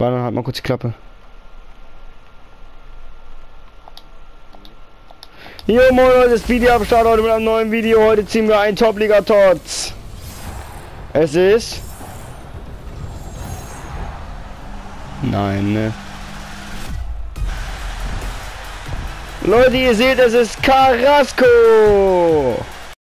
Warte, dann halt mal kurz die Klappe. Jo moin Leute, das Video am Start heute mit einem neuen Video. Heute ziehen wir ein Top-Liga Tots. Es ist... Nein, ne? Leute, ihr seht, es ist Carrasco.